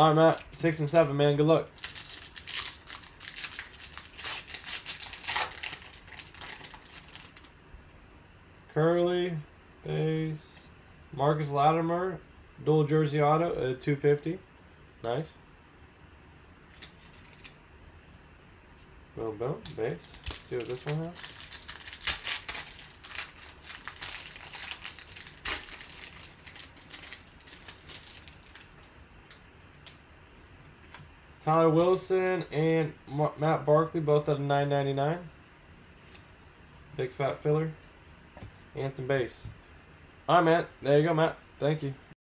All right, Matt. Six and seven, man. Good luck. Curly, base, Marcus Lattimore, dual jersey auto at 250. Nice. Boom, boom, base. Let's see what this one has. Tyler Wilson and Matt Barkley both at a 9.99. Big fat filler. And some base. All right, Matt. There you go, Matt. Thank you.